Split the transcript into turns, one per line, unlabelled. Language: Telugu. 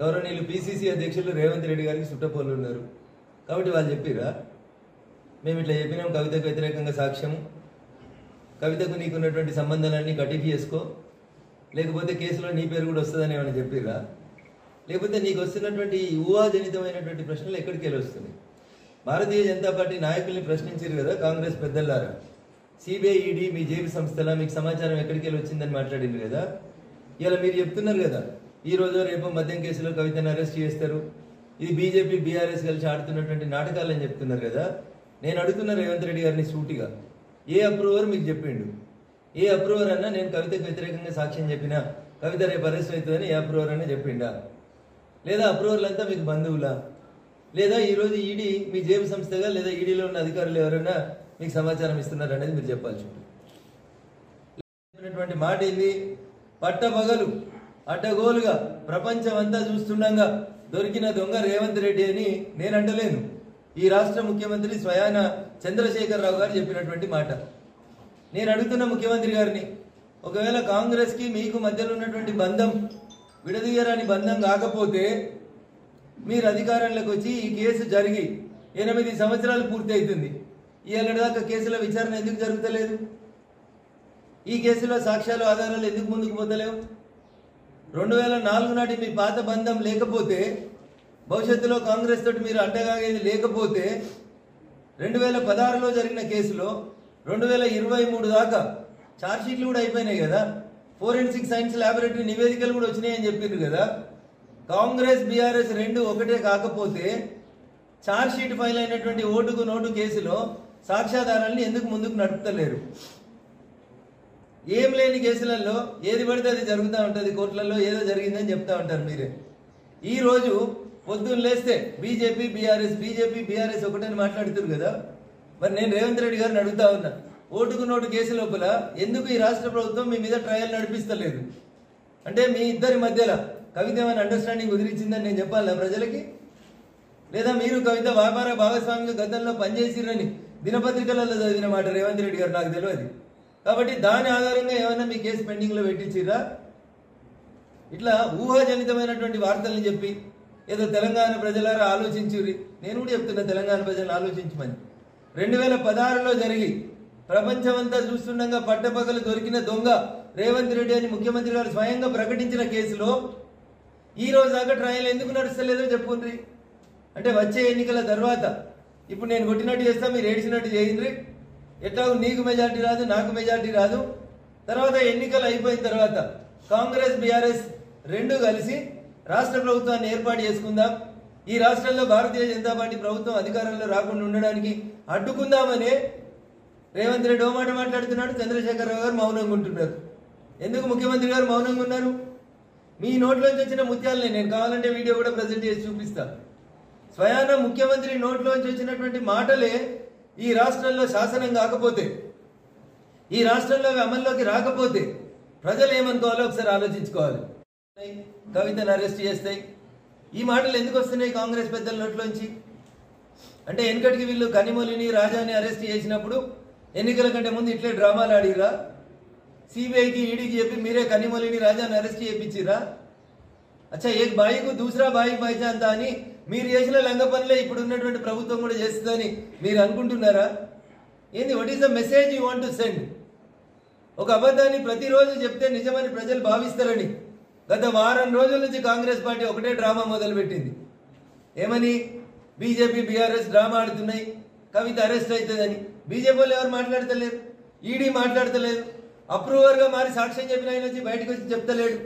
గౌరవనీయులు పిసిసి అధ్యక్షులు రేవంత్ రెడ్డి గారికి సుట్టపోలు ఉన్నారు. కాబట్టి వాళ్ళు చెప్పిరా మేము ఇట్లా చెప్పినాం కవితకు వ్యతిరేకంగా సాక్ష్యం కవితకు నీకున్నటువంటి సంబంధాలన్నీ కటిఫ్ చేసుకో. లేకపోతే కేసులో నీ పేరు కూడా వస్తుందని ఏమైనా చెప్పిరా? లేకపోతే నీకు వస్తున్నటువంటి ఊహాజనితమైనటువంటి ప్రశ్నలు ఎక్కడికి వెళ్ళి వస్తున్నాయి? భారతీయ జనతా పార్టీ నాయకుల్ని ప్రశ్నించారు కదా కాంగ్రెస్ పెద్దలారా సిబిఐ ఈడీ మీ జేబీ సంస్థల మీకు సమాచారం ఎక్కడికి వెళ్ళి వచ్చిందని మాట్లాడింది కదా? ఇలా మీరు చెప్తున్నారు కదా ఈ రోజు రేపు మద్యం కేసులో కవితను అరెస్ట్ చేస్తారు. ఇది బీజేపీ బీఆర్ఎస్ కలిసి ఆడుతున్నటువంటి నాటకాలని చెప్తున్నారు కదా. నేను అడుగుతున్న రేవంత్ రెడ్డి గారిని సూటిగా. ఏ అప్రూవర్ మీకు చెప్పిండు? ఏ అప్రూవర్ అన్నా నేను కవితకు వ్యతిరేకంగా సాక్ష్యం చెప్పినా కవిత రేపు అరెస్ట్ అవుతుందని ఏ అప్రూవర్ అన్నా చెప్పిండా? లేదా అప్రూవర్లంతా మీకు బంధువులా? లేదా ఈరోజు ఈడీ మీ జేబు సంస్థగా లేదా ఈడీలో ఉన్న అధికారులు ఎవరైనా మీకు సమాచారం ఇస్తున్నారు అనేది మీరు చెప్పాల్సి ఉంటుంది. చెప్పినటువంటి మాట ఏంది? పట్టపగలు. అడ్డగోలుగా ప్రపంచం అంతా చూస్తుండగా దొరికిన దొంగ రేవంత్ రెడ్డి అని నేను అంటలేను ఈ రాష్ట్ర ముఖ్యమంత్రి స్వయాన చంద్రశేఖరరావు గారు చెప్పినటువంటి మాట. నేను అడుగుతున్న ముఖ్యమంత్రి గారిని ఒకవేళ కాంగ్రెస్కి మీకు మధ్యలో ఉన్నటువంటి బంధం విడదీయరాని బంధం కాకపోతే మీరు అధికారంలోకి వచ్చి ఈ కేసు జరిగి ఎనిమిది సంవత్సరాలు పూర్తి అవుతుంది ఈ దాకా కేసుల విచారణ ఎందుకు జరుగుతలేదు? ఈ కేసులో సాక్ష్యాలు ఆధారాలు ఎందుకు ముందుకు పోతలేవు? రెండు వేల నాలుగు నాటి మీ పాత బంధం లేకపోతే భవిష్యత్తులో కాంగ్రెస్ తోటి మీరు అంటగాగేది లేకపోతే రెండు వేల పదహారులో జరిగిన కేసులో రెండు వేల ఇరవై మూడు దాకా ఛార్జ్షీట్లు కూడా అయిపోయినాయి కదా. ఫోరెన్సిక్ సైన్స్ ల్యాబొరేటరీ నివేదికలు కూడా వచ్చినాయని చెప్పిండ్రు కదా. కాంగ్రెస్ బీఆర్ఎస్ రెండు ఒకటే కాకపోతే ఛార్జ్షీట్ ఫైల్ అయినటువంటి ఓటుకు నోటు కేసులో సాక్ష్యాధారాన్ని ఎందుకు ముందుకు నడుపుతలేరు? ఏం లేని కేసులలో ఏది పడితే అది జరుగుతూ ఉంటుంది కోర్టులలో ఏదో జరిగిందని చెప్తా ఉంటారు మీరే. ఈరోజు పొద్దున్న లేస్తే బీజేపీ బీఆర్ఎస్ బీజేపీ బీఆర్ఎస్ ఒకటని మాట్లాడుతున్నారు కదా. మరి నేను రేవంత్ రెడ్డి గారిని అడుగుతా ఉన్నా ఓటుకు నోటు కేసు లోపల ఎందుకు ఈ రాష్ట్ర ప్రభుత్వం మీ మీద ట్రయల్ నడిపిస్తలేదు? అంటే మీ ఇద్దరి మధ్యలో కవిత ఏమైనా అండర్స్టాండింగ్ కుదిరించిందని నేను చెప్పాలా ప్రజలకి? లేదా మీరు కవిత వ్యాపార భాగస్వామిగా గతంలో పనిచేసిరని దినపత్రికలలో చదివిన మాట రేవంత్ రెడ్డి గారు నాకు తెలియదు. కాబట్టి దాని ఆధారంగా ఏమైనా మీ కేసు పెండింగ్లో పెట్టించిరా ఇట్లా ఊహాజనితమైనటువంటి వార్తల్ని చెప్పి ఏదో తెలంగాణ ప్రజలారా ఆలోచించురి నేను కూడా చెప్తున్నా తెలంగాణ ప్రజలను ఆలోచించమని. రెండు వేల పదహారులో జరిగి ప్రపంచమంతా చూస్తుండగా పట్టపగలు దొరికిన దొంగ రేవంత్ రెడ్డి అని ముఖ్యమంత్రి గారు స్వయంగా ప్రకటించిన కేసులో ఈ రోజు దాకా ట్రయల్ ఎందుకు నడుస్తలేదో చెప్పుండ్రి అంటే వచ్చే ఎన్నికల తర్వాత ఇప్పుడు నేను కొట్టినట్టు చేస్తా మీరు ఏడిచినట్టు చేయండి ఎట్లాగో నీకు మెజార్టీ రాదు నాకు మెజార్టీ రాదు. తర్వాత ఎన్నికలు అయిపోయిన తర్వాత కాంగ్రెస్ బీఆర్ఎస్ రెండు కలిసి రాష్ట్ర ప్రభుత్వాన్ని ఏర్పాటు చేసుకుందాం. ఈ రాష్ట్రంలో భారతీయ జనతా పార్టీ ప్రభుత్వం అధికారంలో రాకుండా ఉండడానికి అడ్డుకుందామనే రేవంత్ రెడ్డి మాట మాట్లాడుతున్నాడు. చంద్రశేఖరరావు గారు మౌనంగా ఉంటున్నారు. ఎందుకు ముఖ్యమంత్రి గారు మౌనంగా ఉన్నారు? మీ నోట్లోంచి వచ్చిన ముత్యాలని నేను కావాలంటే వీడియో కూడా ప్రజెంట్ చేసి చూపిస్తా. స్వయాన ముఖ్యమంత్రి నోట్లోంచి వచ్చినటువంటి మాటలే ఈ రాష్ట్రంలో శాసనం కాకపోతే ఈ రాష్ట్రంలో అమల్లోకి రాకపోతే ప్రజలు ఏమనుకోవాలో ఒకసారి ఆలోచించుకోవాలి. కవితను అరెస్ట్ చేస్తాయి ఈ మాటలు ఎందుకు వస్తున్నాయి కాంగ్రెస్ పెద్దల నోట్లోంచి? అంటే వెనకటికి వీళ్ళు కనిమూలిని రాజాని అరెస్ట్ చేసినప్పుడు ఎన్నికల కంటే ముందు ఇట్లే డ్రామాలు ఆడిరా సిబిఐకి ఈడీకి చెప్పి మీరే కనిమూలిని రాజాని అరెస్ట్ చేయించిరా అచ్చా ఏక్ బాయికు దూసరా బాయికి బాయి పైచాంతా అని మీరు చేసిన లంగ పనులే ఇప్పుడు ఉన్నటువంటి ప్రభుత్వం కూడా చేస్తుందని మీరు అనుకుంటున్నారా? ఏంది what is the message you want to send ఒక అబద్ధాన్ని ప్రతిరోజు చెప్తే నిజమని ప్రజలు భావిస్తారని. గత వారం రోజుల నుంచి కాంగ్రెస్ పార్టీ ఒకటే డ్రామా మొదలుపెట్టింది. ఏమని? బీజేపీ బీఆర్ఎస్ డ్రామా ఆడుతున్నాయి. కవిత అరెస్ట్ అవుతుందని. బీజేపీ వాళ్ళు ఎవరు మాట్లాడతలేరు? ఈడీ మాట్లాడతలేదు అప్రూవర్గా మారి సాక్ష్యం చెప్పిన ఆయన వచ్చి బయటకు వచ్చి చెప్తలేడు.